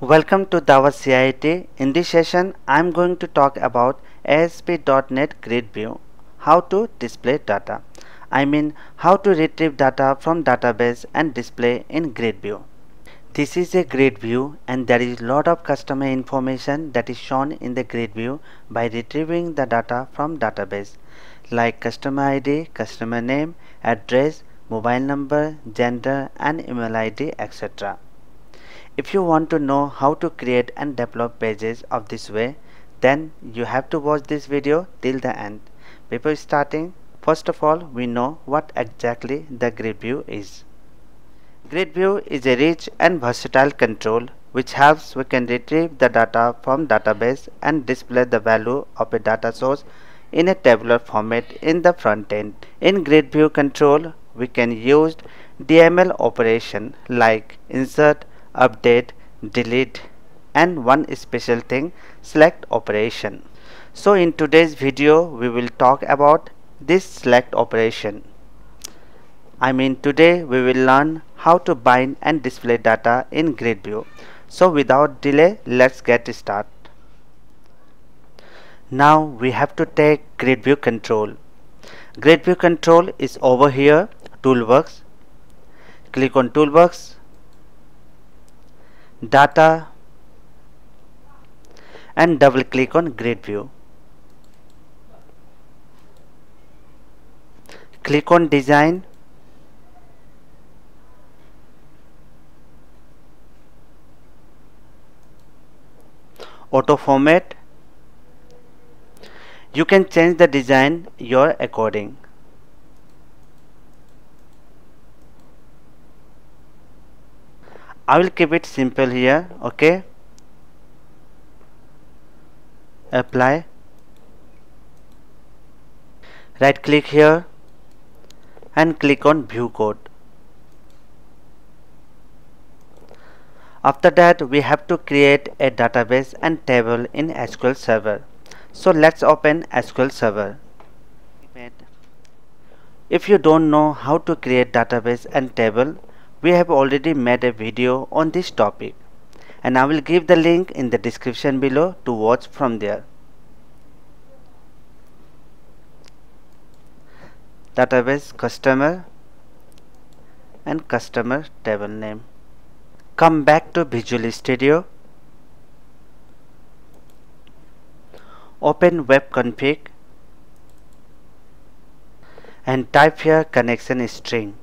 Welcome to Dawa CIT. In this session, I am going to talk about ASP.NET Grid View. How to display data. I mean how to retrieve data from database and display in grid view. This is a grid view and there is a lot of customer information that is shown in the grid view by retrieving the data from database like customer ID, customer name, address, mobile number, gender and email ID etc. If you want to know how to create and develop pages of this way, then you have to watch this video till the end. Before starting, first of all, we know what exactly the grid view is. Grid view is a rich and versatile control which helps we can retrieve the data from database and display the value of a data source in a tabular format in the front end. In grid view control, we can use DML operation like insert, update delete and one special thing select operation. So in today's video we will talk about this select operation. I mean today we will learn how to bind and display data in grid view. So without delay let's get started now we have to take grid view control. Grid view control is over here toolbox. Click on toolbox. Data. And double click on grid view. Click on design. Auto format you can change the design your according. I will keep it simple here okay? Apply. Right click here and click on view code. After that we have to create a database and table in SQL Server so let's open SQL Server if you don't know how to create database and table we have already made a video on this topic and I will give the link in the description below to watch from there. Database customer and customer table name. Come back to Visual Studio. Open web config and type here connection string.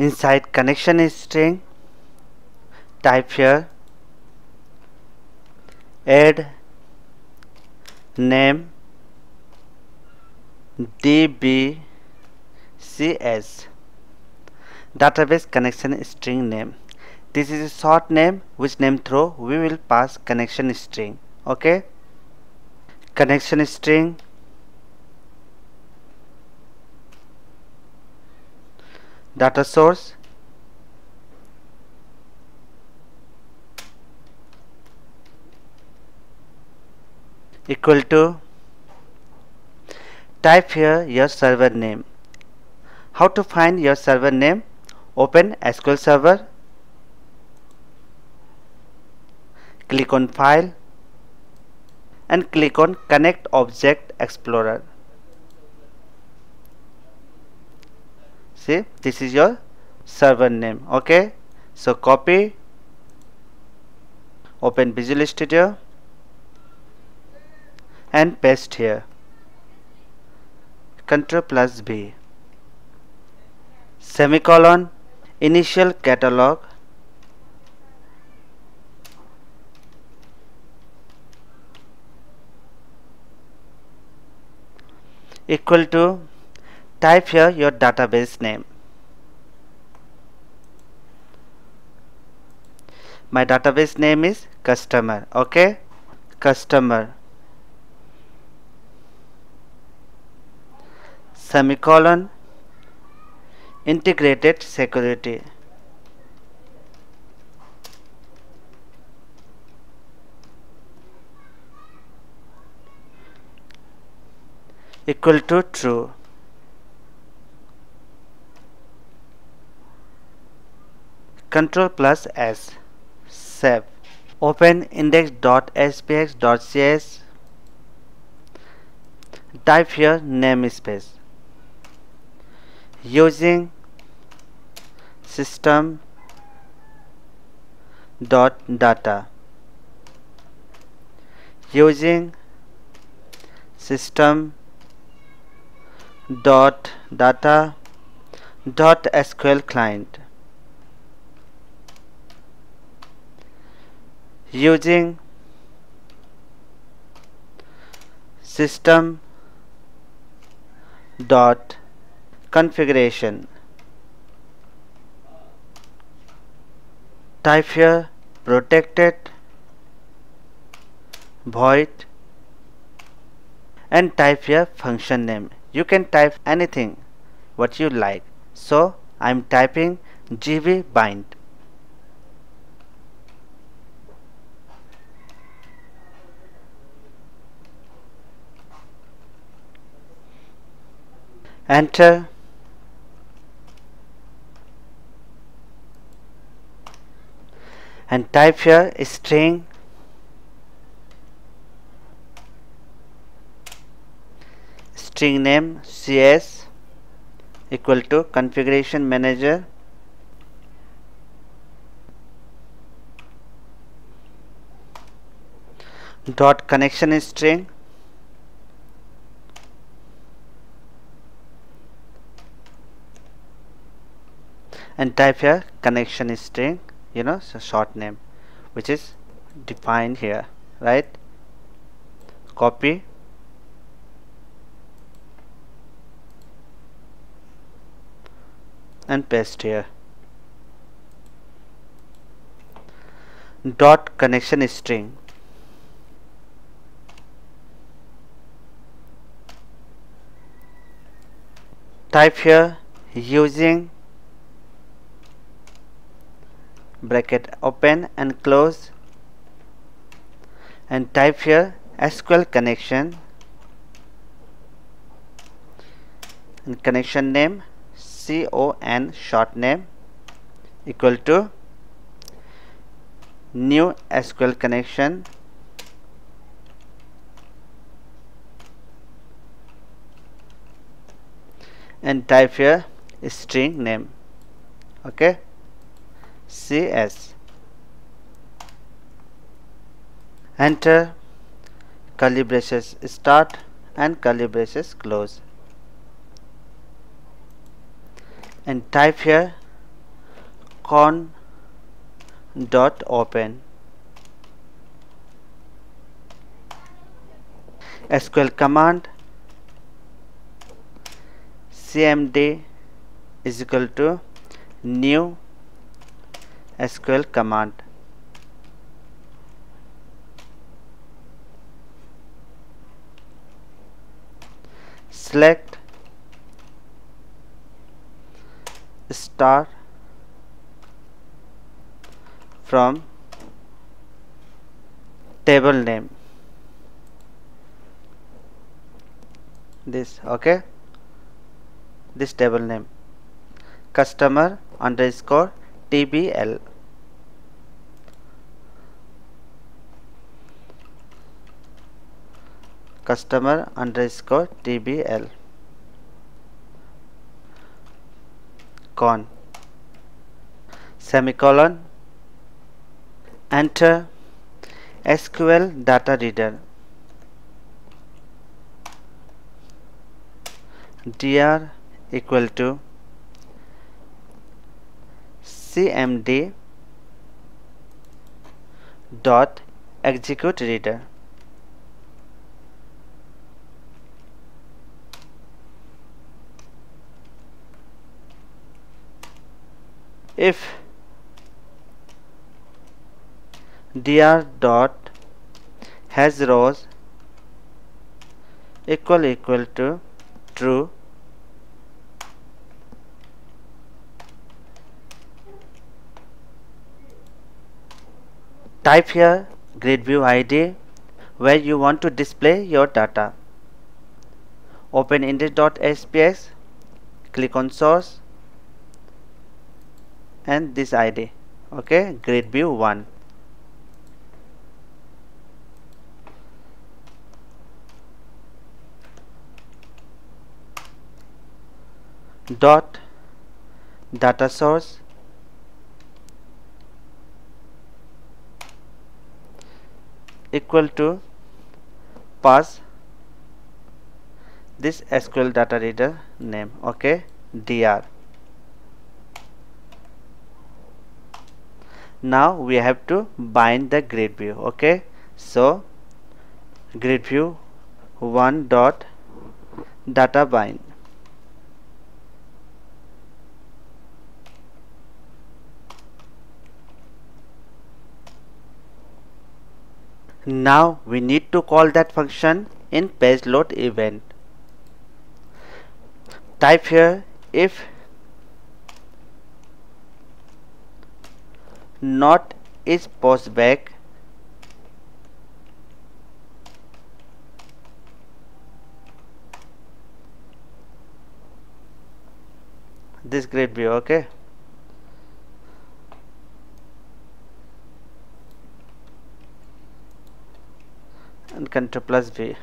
inside connection string type here add name dbcs database connection string name. This is a short name which name through we will pass connection string okay? Connection string. Data source. Equal to type here your server name. How to find your server name? Open SQL server. Click on file and click on connect object explorer. See this is your server name okay? So copy. Open Visual Studio and paste here Ctrl plus B. Semicolon initial catalog. Equal to type here your database name. My database name is customer okay? Customer semicolon integrated security. Equal to true. Control plus s. Save. Open index.aspx.cs type here namespace. Using system dot data. Using system dot data dot SQL client. Using system dot configuration. Type here protected void and type here function name. You can type anything what you like. So I'm typing gv bind. Enter and type here string string name cs equal to configuration manager dot connection string and type here connection string you know short name which is defined here right? Copy. And paste here. Dot connection string. Type here using bracket open and close and type here SQL connection and connection name con short name equal to new SQL connection. And type here string name okay cs enter. Curly braces start and curly braces close. And type here con dot open. SQL command cmd is equal to new SQL command. Select star from table name. This okay? This table name. Customer underscore tbl customer underscore tbl con. Semicolon. Enter. SQL data reader. Dr equal to cmd dot execute reader if dr dot has rows equal equal to true type here grid view id where you want to display your data. Open index.aspx click on source and this id okay grid view 1 dot data source. Equal to pass this SQL data reader name. Okay dr now we have to bind the grid view okay so grid view 1 dot data bind Now we need to call that function in page load event. Type here if not is back this grid view okay? And control plus V.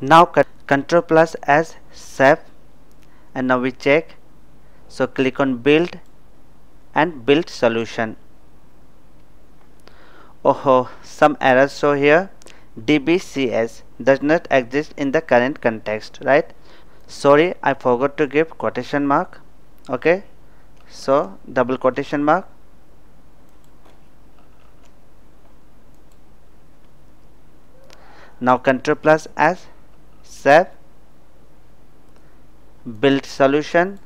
Now control plus as save and now we check. So click on build and build solution. Oh some errors show here. Dbcs does not exist in the current context right? Sorry i forgot to give quotation mark. Okay. So double quotation mark. Now control plus as save build solution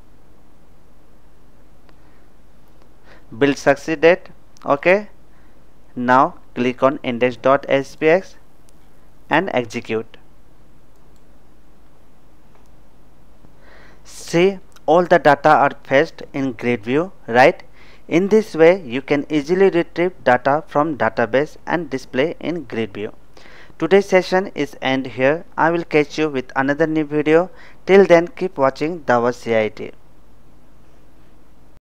build succeeded okay? Now click on index.aspx and execute. See all the data are fetched in grid view right? In this way you can easily retrieve data from database and display in grid view Today's session is end here. I will catch you with another new video. Till then keep watching Dawa CIT.